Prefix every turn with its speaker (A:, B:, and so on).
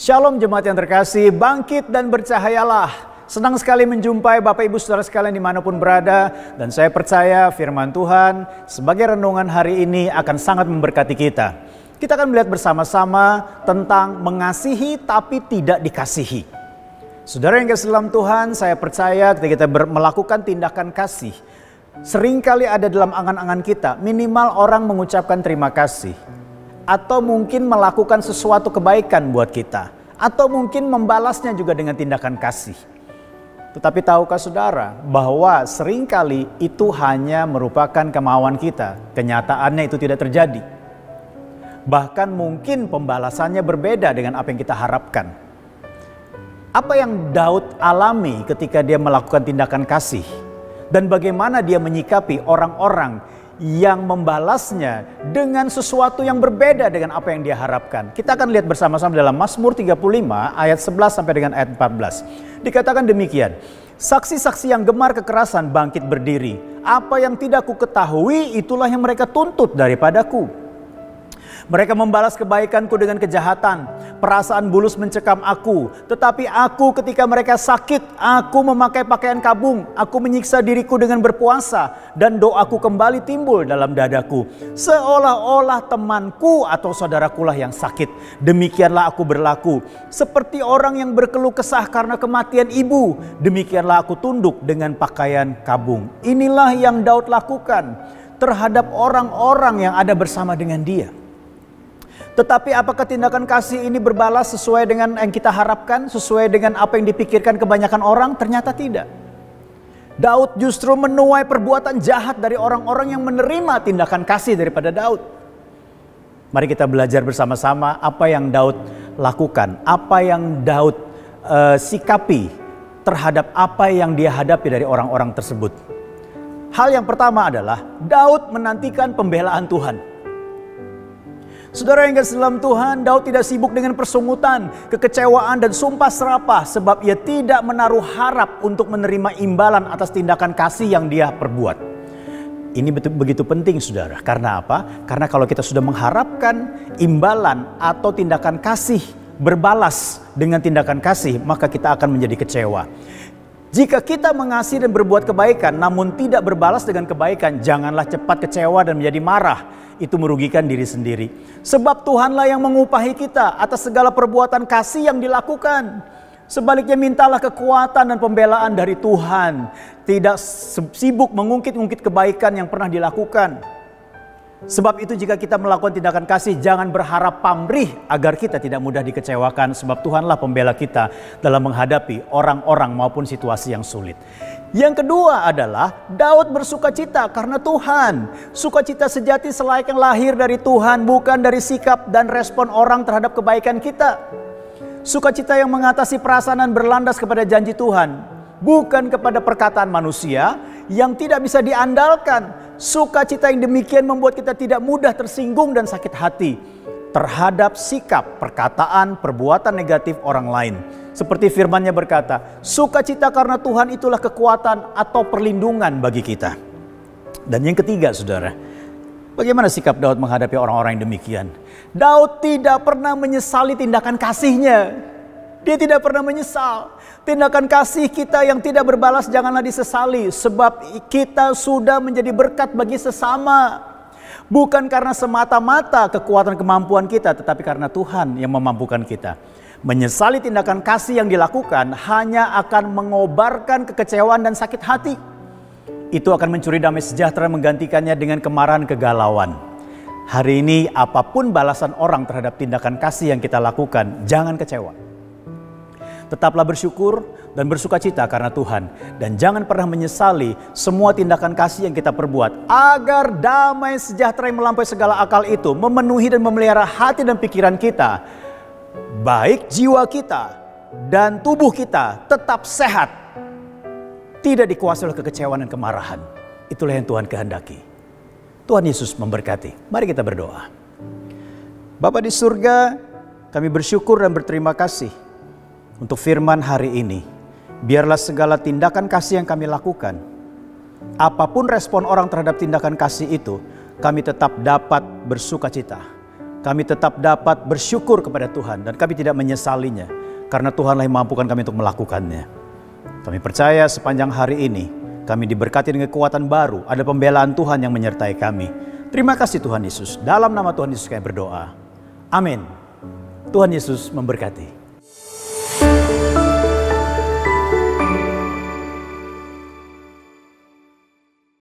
A: Shalom jemaat yang terkasih, bangkit dan bercahayalah. Senang sekali menjumpai Bapak Ibu Saudara sekalian di mana pun berada. Dan saya percaya firman Tuhan sebagai renungan hari ini akan sangat memberkati kita. Kita akan melihat bersama-sama tentang mengasihi tapi tidak dikasihi. Saudara yang kasih dalam Tuhan, saya percaya ketika kita melakukan tindakan kasih, sering kali ada dalam angan-angan kita, minimal orang mengucapkan terima kasih atau mungkin melakukan sesuatu kebaikan buat kita, atau mungkin membalasnya juga dengan tindakan kasih. Tetapi tahukah saudara bahwa sering kali itu hanya merupakan kemauan kita, kenyataannya itu tidak terjadi. Bahkan mungkin pembalasannya berbeda dengan apa yang kita harapkan. Apa yang Daud alami ketika dia melakukan tindakan kasih dan bagaimana dia menyikapi orang-orang yang membalasnya dengan sesuatu yang berbeda dengan apa yang dia harapkan. Kita akan lihat bersama-sama dalam Mazmur 35 ayat 11 sampai dengan ayat 14. Dikatakan demikian, saksi-saksi yang gemar kekerasan bangkit berdiri. Apa yang tidak ku ketahui itulah yang mereka tuntut daripadaku. Mereka membalas kebaikanku dengan kejahatan. Perasaan bulus mencekam aku. Tetapi aku ketika mereka sakit, aku memakai pakaian kabung. Aku menyiksa diriku dengan berpuasa. Dan doaku kembali timbul dalam dadaku. Seolah-olah temanku atau saudarakulah yang sakit. Demikianlah aku berlaku. Seperti orang yang berkeluh kesah karena kematian ibu. Demikianlah aku tunduk dengan pakaian kabung. Inilah yang Daud lakukan terhadap orang-orang yang ada bersama dengan dia. Tetapi apakah tindakan kasih ini berbalas sesuai dengan yang kita harapkan, sesuai dengan apa yang dipikirkan kebanyakan orang? Ternyata tidak. Daud justru menuai perbuatan jahat dari orang-orang yang menerima tindakan kasih daripada Daud. Mari kita belajar bersama-sama apa yang Daud lakukan, apa yang Daud uh, sikapi terhadap apa yang dia hadapi dari orang-orang tersebut. Hal yang pertama adalah Daud menantikan pembelaan Tuhan. Saudara yang kasih dalam Tuhan, Daud tidak sibuk dengan persungutan, kekecewaan dan sumpah serapah sebab ia tidak menaruh harap untuk menerima imbalan atas tindakan kasih yang dia perbuat. Ini betul, begitu penting saudara. Karena apa? Karena kalau kita sudah mengharapkan imbalan atau tindakan kasih berbalas dengan tindakan kasih, maka kita akan menjadi kecewa. Jika kita mengasihi dan berbuat kebaikan namun tidak berbalas dengan kebaikan, janganlah cepat kecewa dan menjadi marah itu merugikan diri sendiri. Sebab Tuhanlah yang mengupahi kita atas segala perbuatan kasih yang dilakukan. Sebaliknya mintalah kekuatan dan pembelaan dari Tuhan. Tidak sibuk mengungkit-ungkit kebaikan yang pernah dilakukan. Sebab itu jika kita melakukan tindakan kasih jangan berharap pamrih agar kita tidak mudah dikecewakan. Sebab Tuhanlah pembela kita dalam menghadapi orang-orang maupun situasi yang sulit. Yang kedua adalah Daud bersuka cita karena Tuhan. Sukacita sejati selayak yang lahir dari Tuhan bukan dari sikap dan respon orang terhadap kebaikan kita. Sukacita yang mengatasi perasaan berlandas kepada janji Tuhan. Bukan kepada perkataan manusia yang tidak bisa diandalkan. Sukacita yang demikian membuat kita tidak mudah tersinggung dan sakit hati terhadap sikap, perkataan, perbuatan negatif orang lain. Seperti firmannya berkata, sukacita karena Tuhan itulah kekuatan atau perlindungan bagi kita. Dan yang ketiga saudara, bagaimana sikap Daud menghadapi orang-orang yang demikian? Daud tidak pernah menyesali tindakan kasihnya. Dia tidak pernah menyesal. Tindakan kasih kita yang tidak berbalas janganlah disesali. Sebab kita sudah menjadi berkat bagi sesama. Bukan karena semata-mata kekuatan kemampuan kita, tetapi karena Tuhan yang memampukan kita. Menyesali tindakan kasih yang dilakukan hanya akan mengobarkan kekecewaan dan sakit hati. Itu akan mencuri damai sejahtera menggantikannya dengan kemarahan kegalauan. Hari ini apa pun balasan orang terhadap tindakan kasih yang kita lakukan, jangan kecewa. Tetaplah bersyukur dan bersuka cita karena Tuhan. Dan jangan pernah menyesali semua tindakan kasih yang kita perbuat. Agar damai sejahtera yang melampaui segala akal itu memenuhi dan memelihara hati dan pikiran kita baik jiwa kita dan tubuh kita tetap sehat. Tidak dikuasai oleh kekecewaan dan kemarahan. Itulah yang Tuhan kehendaki. Tuhan Yesus memberkati. Mari kita berdoa. Bapa di surga, kami bersyukur dan berterima kasih untuk firman hari ini. Biarlah segala tindakan kasih yang kami lakukan, apa pun respon orang terhadap tindakan kasih itu, kami tetap dapat bersuka cita kami tetap dapat bersyukur kepada Tuhan dan kami tidak menyesalinya karena Tuhanlah yang mampukan kami untuk melakukannya. Kami percaya sepanjang hari ini kami diberkati dengan kekuatan baru, ada pembelaan Tuhan yang menyertai kami. Terima kasih Tuhan Yesus. Dalam nama Tuhan Yesus kami berdoa. Amin. Tuhan Yesus memberkati.